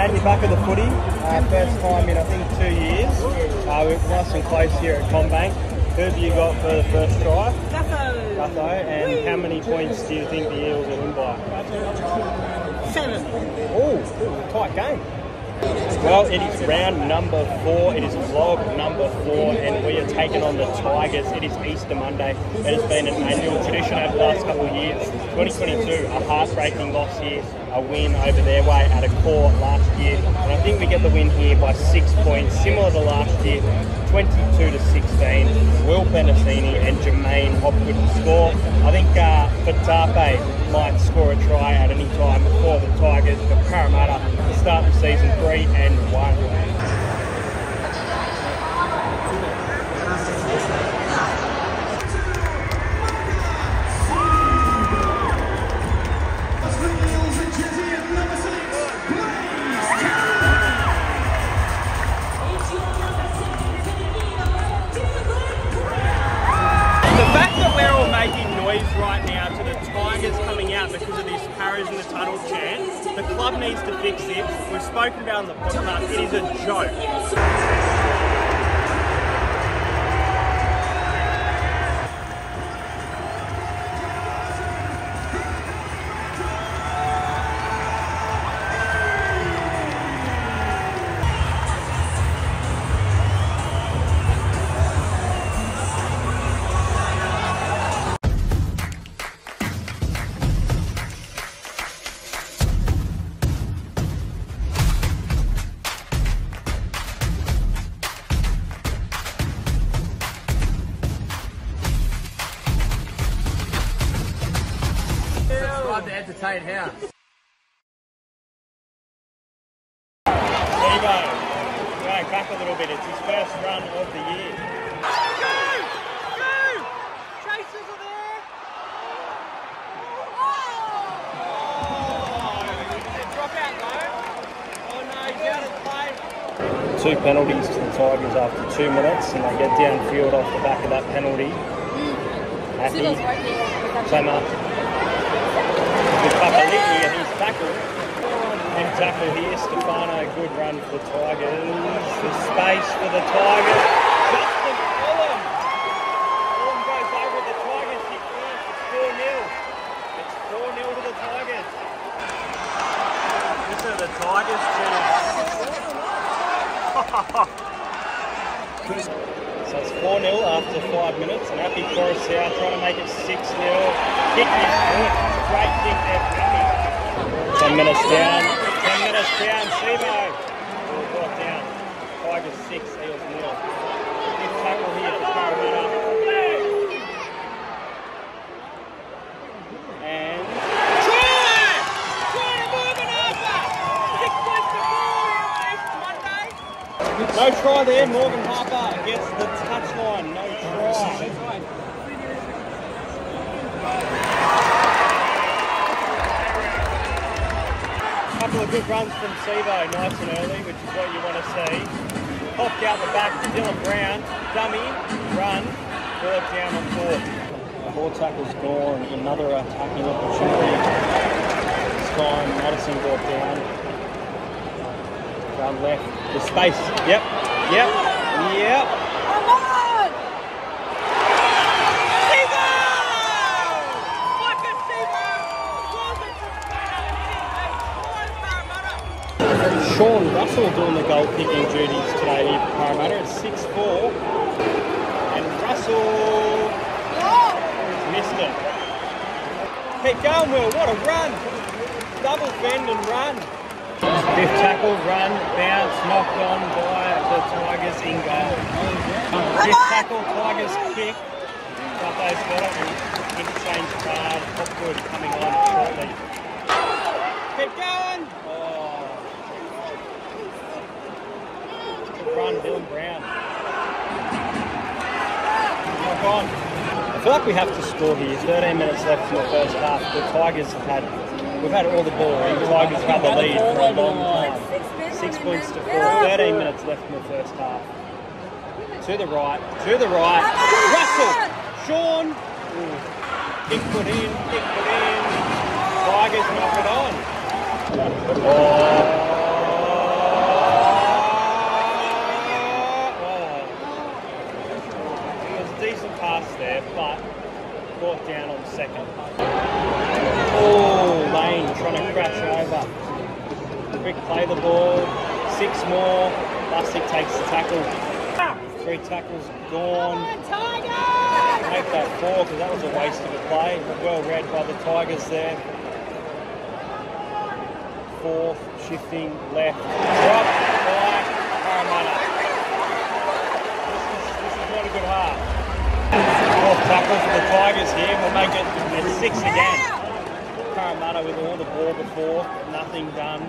Nate, you're back at the footy. Uh, first time in, I think, two years. Uh, we're nice and close here at CommBank. Who have you got for the first try? Gutho. Gutho. And how many points do you think the Eels will win by? Seven. Oh, tight game. Well, it is round number four. It is vlog number four, and we are taking on the Tigers. It is Easter Monday. It has been an annual tradition over the last couple of years. 2022, a heartbreaking loss here, a win over their way at a core last year. And I think we get the win here by six points, similar to last year, 22 to 16. Will Penisini and J'maine Hopgood score. I think uh, Fatape might score a try at any time before the Tigers, the Parramatta, start the season three and one. Subscribe to Entertain House. There you go. Going back a little bit. It's his first run of the year. Chasers are there. Drop out though. Oh no, he's out of play. Two penalties to the Tigers after two minutes, and they get downfield off the back of that penalty. Mm. Happy. Clemmer. Good tackle here, Stefano. Good run for the Tigers. The space for the Tigers. Justin Olam. Olam goes over the Tigers. Kick first. It's 4 0. It's 4 0 to the Tigers. This are the Tigers team. So it's 4 0 after five minutes, and Api Koroisau trying to make it 6 0. Kick is good. Great kick there for Happy. 10 minutes down. 10 minutes down. All brought down. Tigers 6, Eels nil. Big tackle here for Parramatta. And. Try! Try to move! Six points to four Easter Monday. No try there. Morgan Harper gets the touchline. No try. couple of good runs from Sivo, nice and early, which is what you want to see. Popped out the back to Dylan Brown, dummy, run, brought down on four. Ball tackle's gone, another attacking opportunity. This time Matterson brought down. Down left, the space, yep, yep, yep. Come on! Sivo! Fucking Sivo! Wasn't Parramatta. Sean Russell doing the goal kicking duties today here for Parramatta. It's 6-4. And Russell missed it. Keep going, Will. What a run. Double fend and run. Fifth tackle, run, bounce, knocked on by the Tigers in goal. Fifth tackle, Tigers kick. Gutho's got it and interchange card. Hopgood coming on shortly. Keep going. Oh. Good run, Dylan Brown. Knock on. I feel like we have to score here. 13 minutes left in the first half. The Tigers have had, we've had all the ball. The Tigers have had the lead for a long time. Six points to four. 13 minutes left in the first half to the right, to the right. Russell, Sean, kick put in, kick put in. Tigers knock it on. Oh. oh. It was a decent pass there, but brought down on second. Oh, Lane trying to crash over. Quick play the ball, six more. Lustig takes the tackle. Three tackles gone. Make that four because that was a waste of a play. Well read by the Tigers there. Fourth, shifting left. Drop by Parramatta. This is, this is not a good half. Fourth tackle for the Tigers here. We'll make it at six again. Parramatta with all the ball before, nothing done.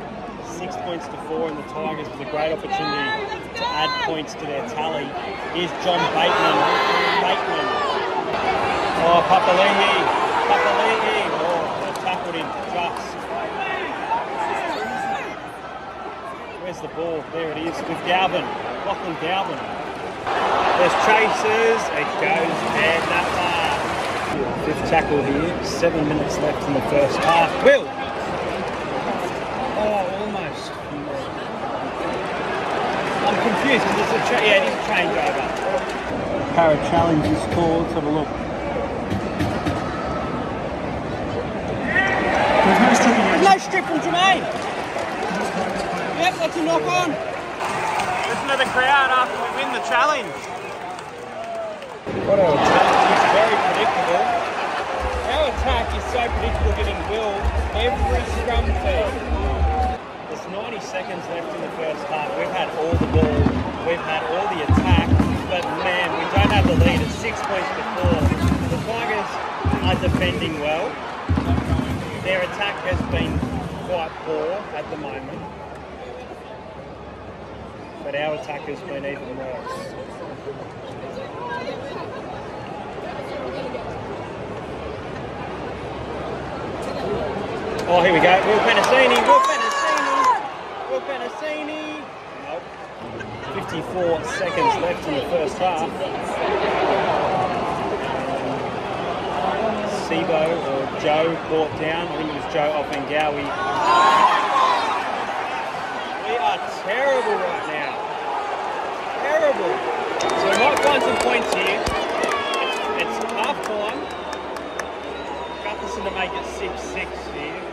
Six points to four, and the Tigers with a great opportunity to add points to their tally. Here's John Bateman. Bateman. Oh, Papali'i. Papali'i. Oh, tackled him just. Where's the ball? There it is with Galvin. Lachlan Galvin. There's chases. It goes and that far. Fifth tackle here. Seven minutes left in the first half. Will. Oh, almost. I'm confused because it's a cha- yeah, it is a changeover. Para challenge is called. Let's have a look. There's no strip from J'maine. Yep, that's a knock on. Listen to the crowd after we win the challenge. What our attack is very predictable. Our attack is so predictable getting Will every scrum feed. There's 90 seconds left in the first half. We've had all the ball, we've had all the attack, but man, we don't have the lead. It's six points to four. The Tigers are defending well. Their attack has been quite poor at the moment. But our attack has been even worse. Oh, here we go. Will Penisini. Will. Nope. 54 seconds left in the first half. Sivo or Joe brought down. I think it was Joe Ofahengaue. We are terrible right now. Terrible. So we might find some points here. It's, half time. Gutherson to make it 6-6 here.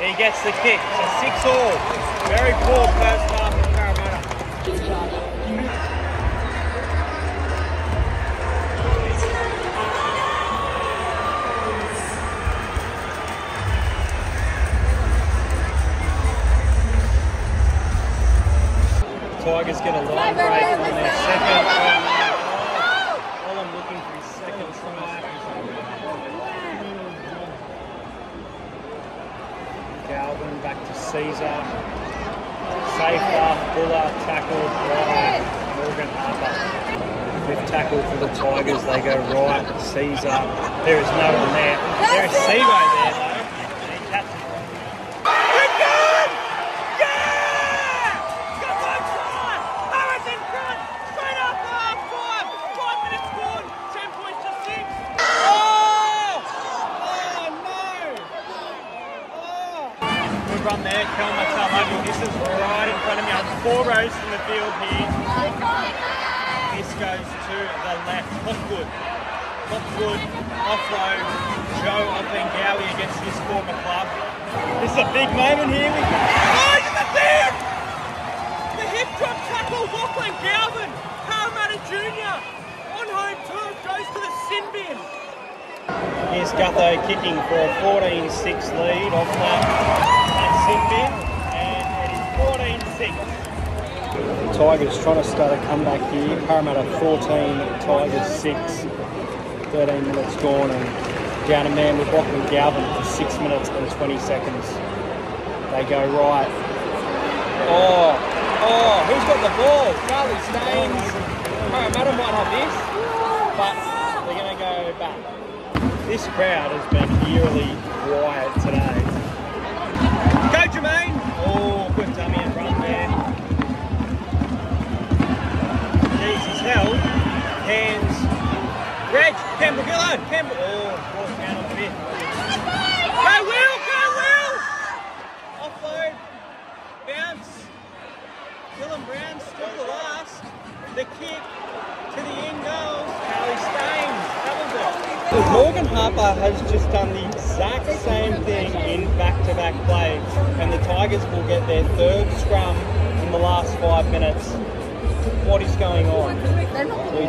He gets the kick. So six all. Very poor first half of Parramatta. Tigers get a line break on their second. All I'm looking for is second try. Galvin back to Sezer. Safer, Bula, tackled right. Morgan Harper. Fifth tackle for the Tigers. They go right. Sezer. There is no one there. There is Sivo there though. And he catches it. Good run there, Kelma Tuilagi. This is right in front of me. I'm four rows from the field here. Goes to the left. Hopgood. Hopgood, offload. Joe Ofahengaue against his former club. This is a big moment here. We Oh, look at that! The hip drop tackle, Lachlan Galvin, Parramatta Junior, on home turf, goes to the sin bin. Here's Gutho kicking for a 14-6 lead off that, that sin bin, and it is 14-6. Tigers trying to start a comeback here. Parramatta 14, Tigers 6. 13 minutes gone and down a man with Lachlan Galvin for 6 minutes and 20 seconds. They go right. Oh, oh, who's got the ball? Charlie Staines. Parramatta might have this, but they're going to go back. This crowd has been eerily quiet today. Go J'maine! Oh, good dummy and run there. Hands. Reg, Campbell Gillard, Campbell. Oh,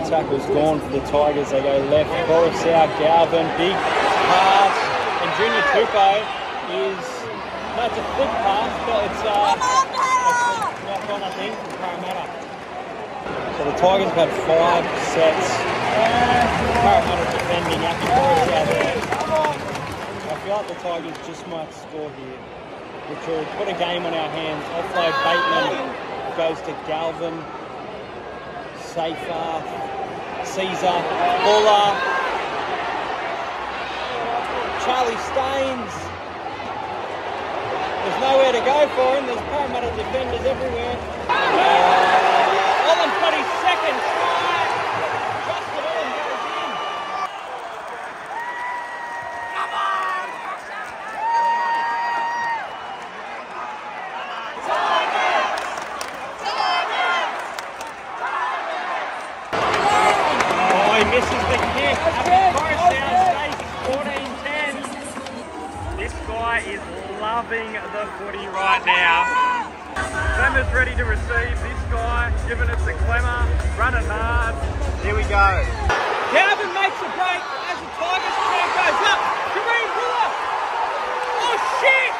tackles gone for the Tigers. They go left, Koroisau, Galvin, big pass, and Junior Tupou is no, it's a quick pass, but it's uh, it's knock on I think from Parramatta. So the Tigers have had five sets. Parramatta defending, Aki there. I feel like the Tigers just might score here, which will put a game on our hands. Offload Bateman goes to Galvin. Safer, Sezer, Bula, Charlie Staines. There's nowhere to go for him. There's Parramatta defenders everywhere. Uh, Olam's got his second try. Justin Olam goes in. Oh, he misses the kick. Coruscant stays 14-10. This guy is loving the footy right now. Clemmer's ready to receive. This guy giving it to Clemmer, running hard. Here we go. Gavin makes a break as the Tigers chair goes up. Jahream Bula. Oh shit!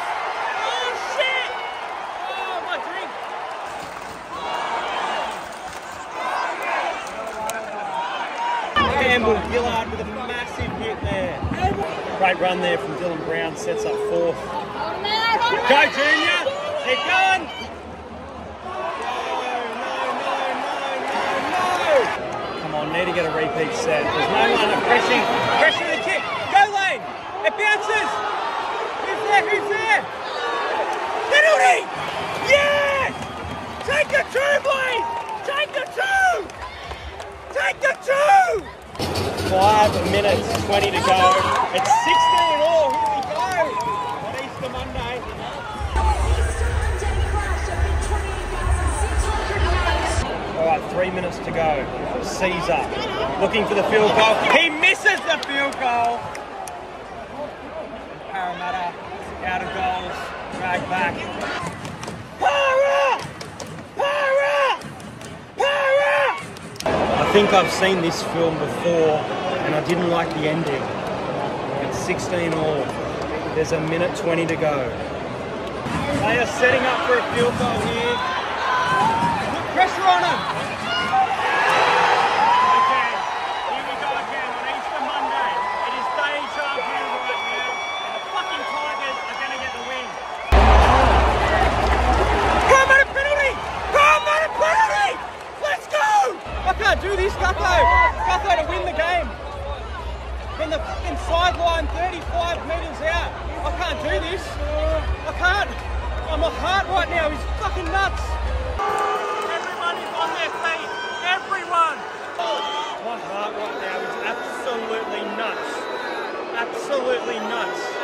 Oh shit! Oh my drink. Campbell Gillard with a massive hit there. Great run there from Dylan Brown, sets up fourth. Go, Junior! Keep going! Come on, need to get a repeat set. There's no one pressing. Pressure the kick. Go lane. It bounces. Who's there? Who's there? Penalty! Yes! Take the two, boys! Take the two! Take the two! Five minutes, 20 to go. It's 16 all. Here we go. On Easter Monday. All right, three minutes to go. Sezer looking for the field goal. He misses the field goal. Parramatta out of goals. Drag back. I think I've seen this film before I didn't like the ending. It's 16 all. There's a minute 20 to go. They are setting up for a field goal here. Put pressure on them. Okay, here we go again on Easter Monday. It is deja vu right now, and the fucking Tigers are going to get the win. Parramatta penalty! Parramatta penalty! Let's go! I can't do this, Gutho. Gutho to win the game. From the fucking sideline, 35 metres out. I can't do this. I can't. Oh, my heart right now is fucking nuts. Everybody's on their feet. Everyone. My heart right now is absolutely nuts. Absolutely nuts.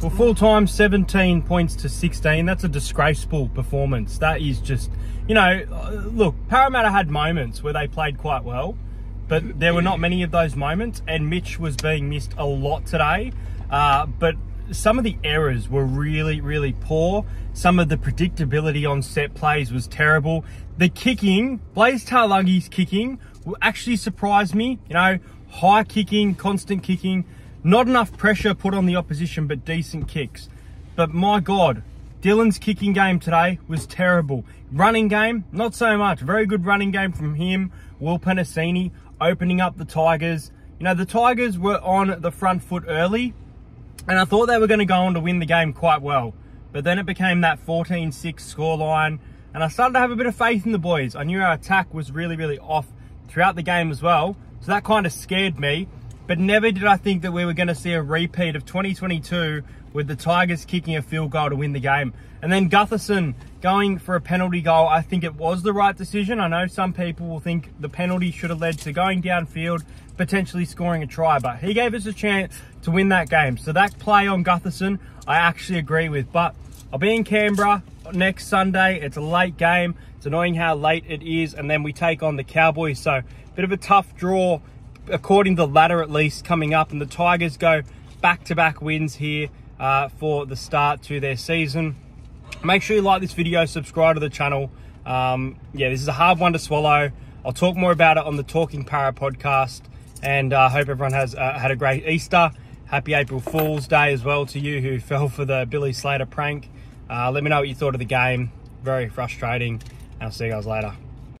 Well, full time 17 points to 16. That's a disgraceful performance. That is just, you know, uh, look, Parramatta had moments where they played quite well, but there were not many of those moments, and Mitch was being missed a lot today. Uh, but some of the errors were really, really poor. Some of the predictability on set plays was terrible. The kicking, Blaize Talagi's kicking, actually surprised me. You know, high kicking, constant kicking. Not enough pressure put on the opposition, but decent kicks. But my God, Dylan's kicking game today was terrible. Running game, not so much. Very good running game from him. Will Penisini opening up the Tigers. You know, the Tigers were on the front foot early, and I thought they were going to go on to win the game quite well. But then it became that 14-6 scoreline, and I started to have a bit of faith in the boys. I knew our attack was really, really off throughout the game as well, so that kind of scared me. But never did I think that we were going to see a repeat of 2022 with the Tigers kicking a field goal to win the game. And then Gutherson going for a penalty goal, I think it was the right decision. I know some people will think the penalty should have led to going downfield, potentially scoring a try, but he gave us a chance to win that game. So that play on Gutherson, I actually agree with. But I'll be in Canberra next Sunday. It's a late game. It's annoying how late it is, and then we take on the Cowboys. So a bit of a tough draw, according to the ladder at least, coming up, and the Tigers go back-to-back wins here uh, for the start to their season. Make sure you like this video, subscribe to the channel. Um, yeah, this is a hard one to swallow. I'll talk more about it on the Talking Para podcast, and I uh, hope everyone has uh, had a great Easter. Happy April Fool's Day as well to you who fell for the Billy Slater prank. Uh, let me know what you thought of the game. Very frustrating. I'll see you guys later.